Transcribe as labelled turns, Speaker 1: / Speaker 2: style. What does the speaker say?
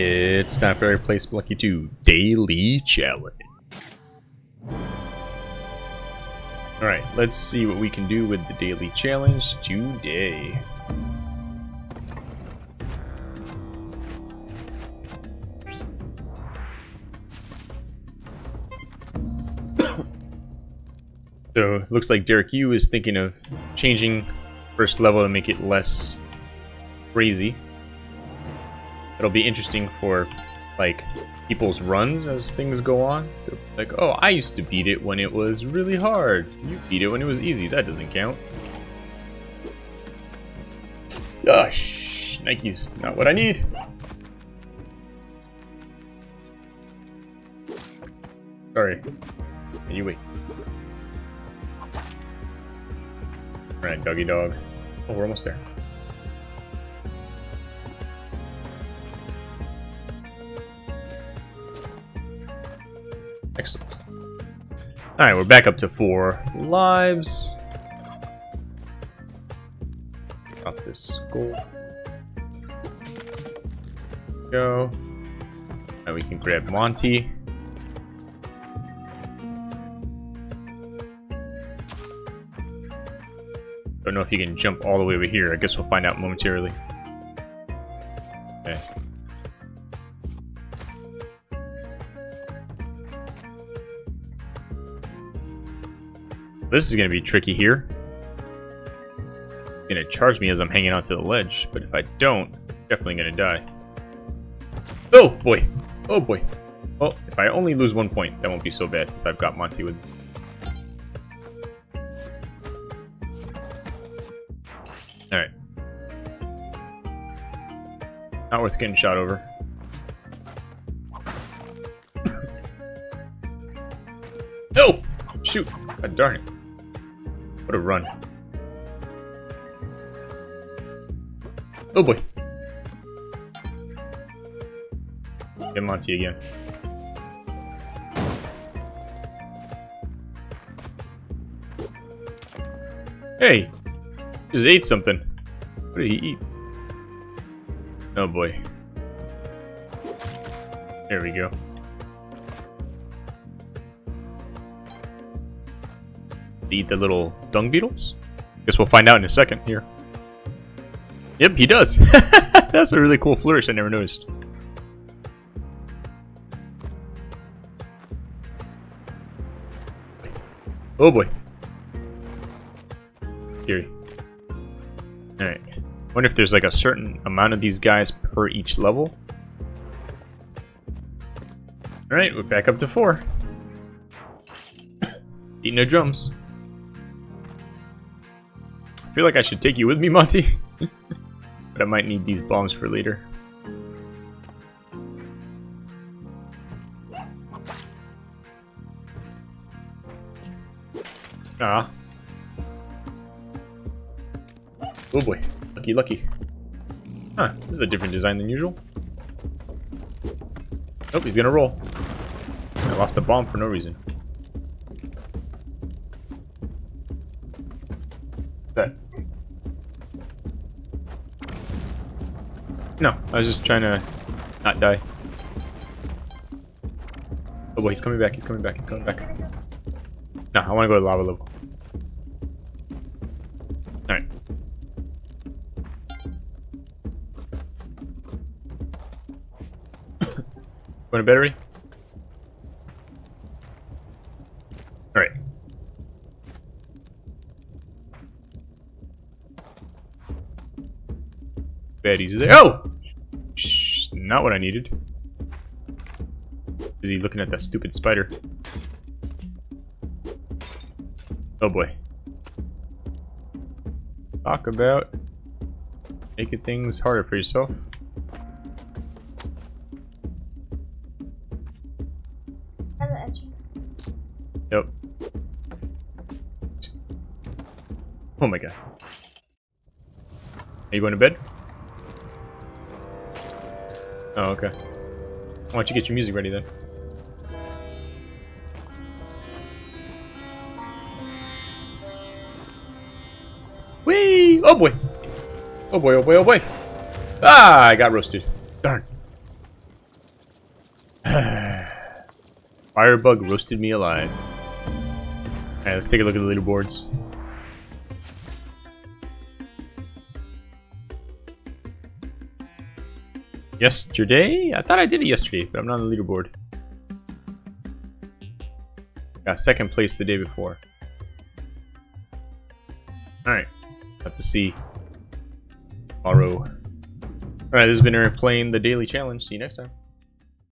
Speaker 1: It's time for our place Spelunky 2 Daily Challenge. Alright, let's see what we can do with the Daily Challenge today. so, it looks like Derek Yu is thinking of changing first level to make it less crazy it'll be interesting for like people's runs as things go on. Like, oh, I used to beat it when it was really hard. You beat it when it was easy. That doesn't count. Gosh, Nike's not what I need. Sorry. You wait. Alright, doggy dog. Oh, we're almost there. Excellent. Alright, we're back up to four lives. Drop this skull. Go. Now we can grab Monty. Don't know if you can jump all the way over here. I guess we'll find out momentarily. Okay. This is going to be tricky here. It's going to charge me as I'm hanging onto the ledge, but if I don't, I'm definitely going to die. Oh, boy. Oh, boy. Well, if I only lose one point, that won't be so bad since I've got Monty with Alright. Not worth getting shot over. no! Shoot! God darn it. What a run. Oh boy. Get Monty again. Hey! Just ate something. What did he eat? Oh boy. There we go. Eat the little dung beetles? Guess we'll find out in a second here. Yep, he does. That's a really cool flourish I never noticed. Oh boy. Scary. Alright. wonder if there's like a certain amount of these guys per each level. Alright, we're back up to four. Eat no drums feel like I should take you with me, Monty. but I might need these bombs for later. Ah. Oh boy. Lucky, lucky. Huh, this is a different design than usual. Nope, he's gonna roll. I lost a bomb for no reason. That No, I was just trying to not die. Oh boy, he's coming back, he's coming back, he's coming back. No, I want to go to lava level. Alright. Want a battery? Alright. Baddies there. Oh! Not what I needed. Is he looking at that stupid spider? Oh boy. Talk about making things harder for yourself. Yep. Oh my god. Are you going to bed? Oh, okay. Why don't you get your music ready then? Whee! Oh boy! Oh boy, oh boy, oh boy! Ah, I got roasted. Darn. Firebug roasted me alive. Alright, let's take a look at the leaderboards. Yesterday? I thought I did it yesterday, but I'm not on the leaderboard. Got second place the day before. Alright. Have to see tomorrow. Alright, this has been Eric playing the Daily Challenge. See you next time.